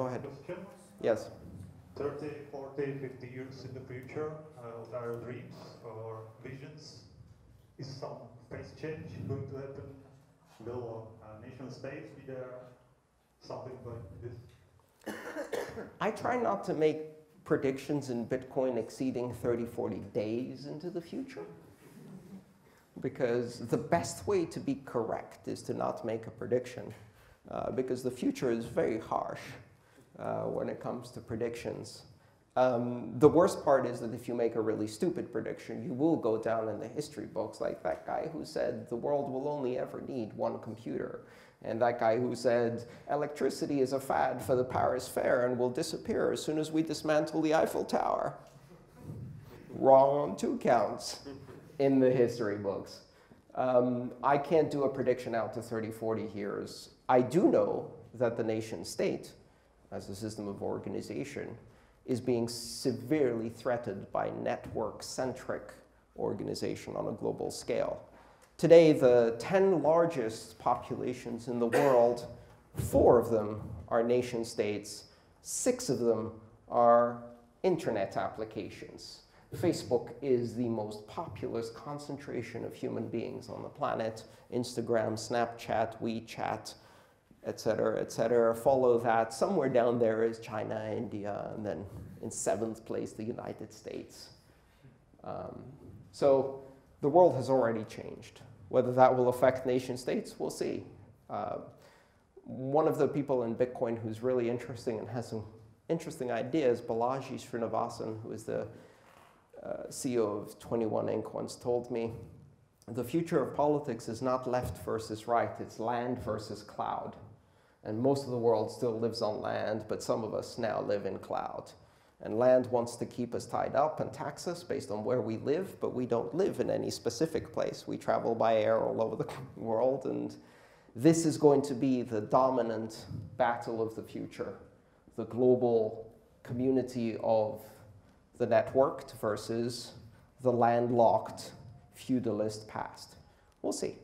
go ahead. Yes. 30, 40, 50 years in the future, uh, are dreams or visions? Is some phase change going to happen? Will uh, nation states be there? Something like this? I try not to make predictions in Bitcoin exceeding 30, 40 days into the future. Because the best way to be correct is to not make a prediction. Uh, because the future is very harsh uh, when it comes to predictions. Um, the worst part is that if you make a really stupid prediction, you will go down in the history books like that guy who said the world will only ever need one computer. And that guy who said electricity is a fad for the Paris Fair and will disappear as soon as we dismantle the Eiffel Tower. Wrong on two counts in the history books. Um, I can't do a prediction out to 30, 40 years. I do know that the nation state, as a system of organization, is being severely threatened by network-centric organization on a global scale. Today, the 10 largest populations in the world, four of them are nation states, six of them are internet applications. Facebook is the most populous concentration of human beings on the planet. Instagram, Snapchat, WeChat, et cetera, et cetera. Follow that. Somewhere down there is China, India, and then in seventh place, the United States. Um, so the world has already changed. Whether that will affect nation states, we'll see. Uh, one of the people in Bitcoin who's really interesting and has some interesting ideas, Balaji Srinivasan, who is the uh, CEO of 21 Inc., once told me, the future of politics is not left versus right, it's land versus cloud. And most of the world still lives on land, but some of us now live in cloud. And land wants to keep us tied up and tax us based on where we live, but we don't live in any specific place. We travel by air all over the world, and this is going to be the dominant battle of the future the global community of the networked versus the landlocked feudalist past. We'll see.